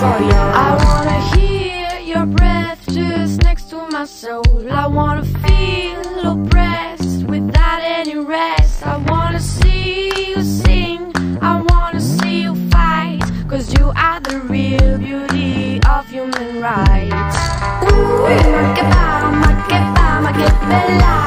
for you. I wanna hear your breath just next to my soul. I wanna feel oppressed without any rest. I wanna see you sing. I wanna see you fight. Cause you are the real beauty of human rights. Ooh, ma che fama, che fama, che bella.